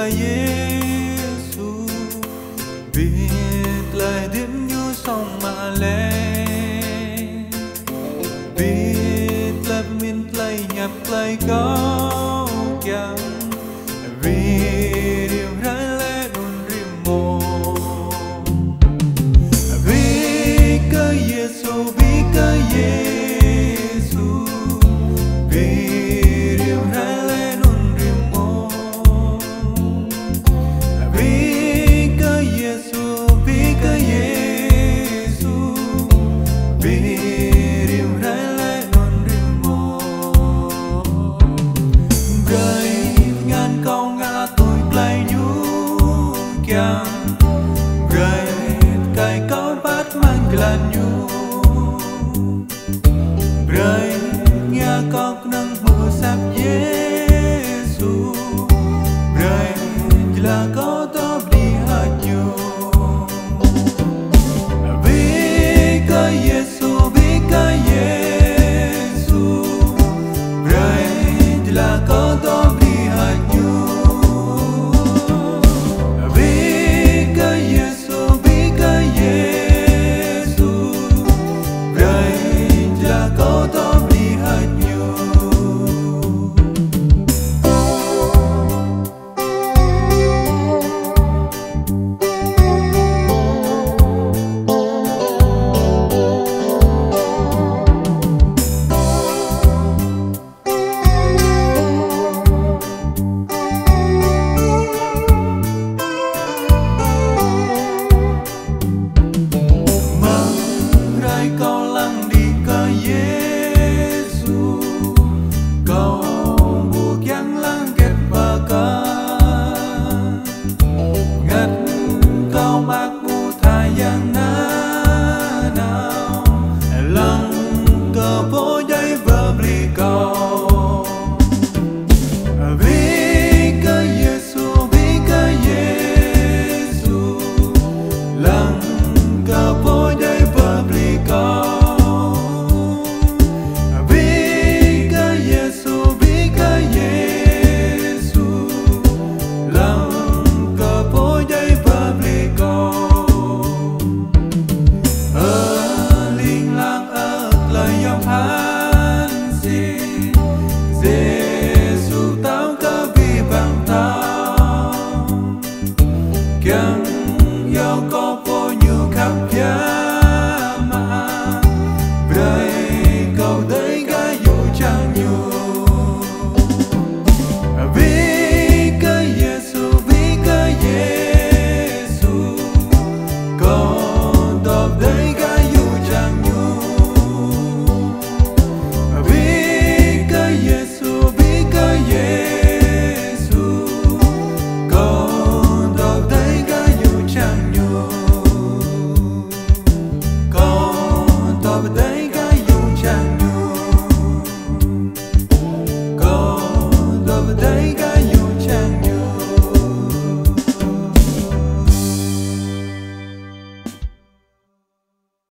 là Giêsu biết lại điểm như song mà lên biết là mình lại nhập lại cao cao ក្លានយូប្រៃញាកោកនឹងបូសាប់យេស៊ូប្រៃក្លាកោ kau lang di ke Yesu kau bukan langket bakal ngặt kau mang You're gone. 来干